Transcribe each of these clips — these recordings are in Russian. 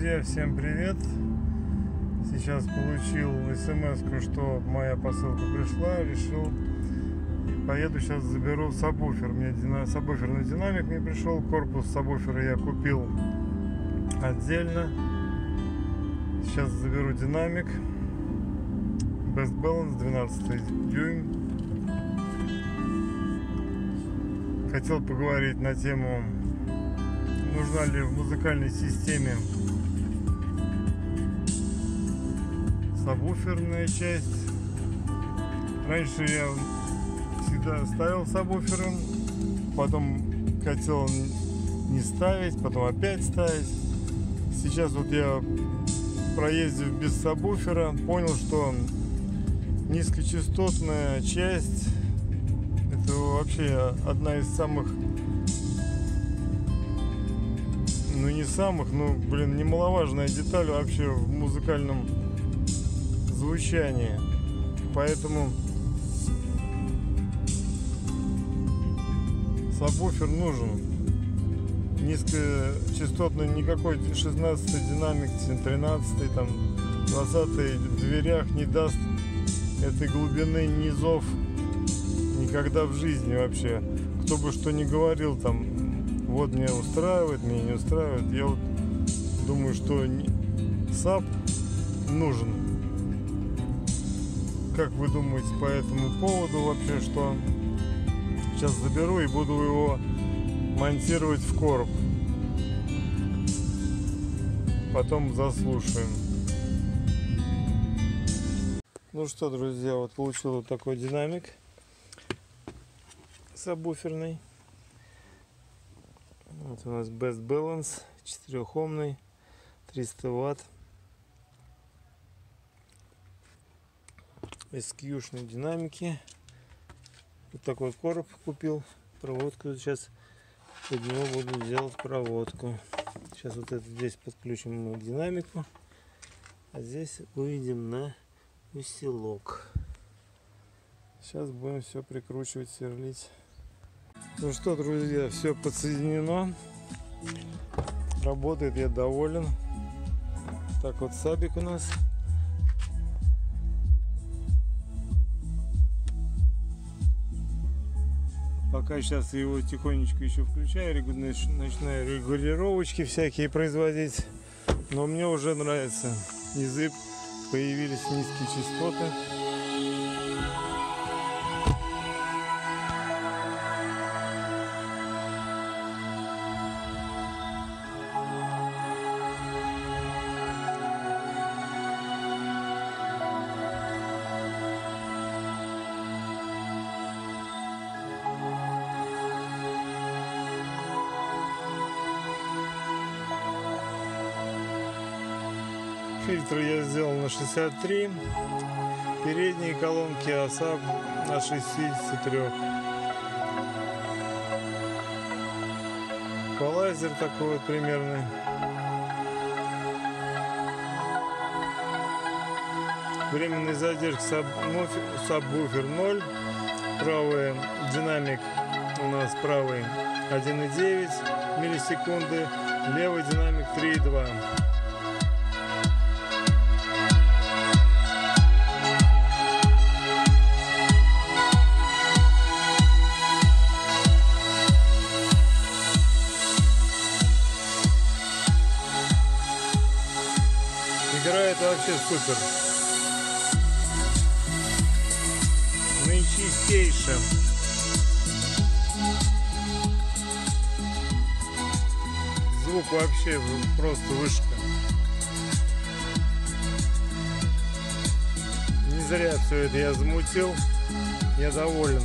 друзья, всем привет! Сейчас получил смс, что моя посылка пришла, решил поеду сейчас заберу сабвуфер. Мне дина... сабвуферный динамик мне пришел, корпус сабвуфера я купил отдельно. Сейчас заберу динамик. Best Balance 12 дюйм. Хотел поговорить на тему нужна ли в музыкальной системе сабвуферная часть. Раньше я всегда ставил сабвуфером, потом хотел не ставить, потом опять ставить. Сейчас вот я проездив без сабвуфера, понял, что низкочастотная часть это вообще одна из самых ну не самых, но, блин, немаловажная деталь вообще в музыкальном звучании. Поэтому сабвуфер нужен. Низкочастотный никакой 16 динамик, 13 там 20 в дверях не даст этой глубины низов никогда в жизни вообще. Кто бы что ни говорил там, вот меня устраивает, меня не устраивает. Я вот думаю, что саб нужен. Как вы думаете по этому поводу вообще, что сейчас заберу и буду его монтировать в короб. Потом заслушаем. Ну что, друзья, вот получил вот такой динамик сабвуферный. Вот у нас Best Balance, четырехомный, 300 ватт. SQ-шные динамики. Вот такой короб купил. Проводку сейчас под него буду делать проводку. Сейчас вот это здесь подключим динамику. А здесь выведем на усилок. Сейчас будем все прикручивать, сверлить. Ну что, друзья, все подсоединено. Работает, я доволен. Так вот сабик у нас. Пока сейчас его тихонечко еще включаю, начинаю регулировочки всякие производить. Но мне уже нравится язык, появились низкие частоты. Фильтр я сделал на 63. Передние колонки ASAP на 63. Эквалайзер такой вот примерный. Временный задержка сабвуфер 0. Правый динамик у нас правый 1,9 миллисекунды. Левый динамик 3,2. Играет вообще супер. Наичистейшим. Звук вообще просто вышка. Не зря все это я замутил. Я доволен.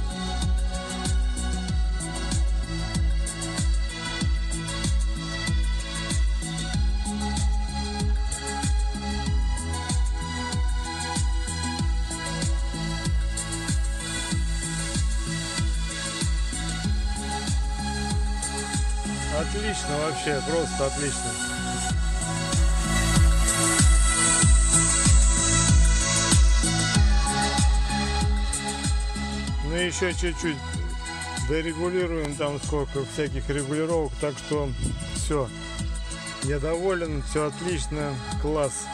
Отлично вообще, просто отлично. Ну еще чуть-чуть дорегулируем там сколько всяких регулировок, так что все. Я доволен, все отлично, класс.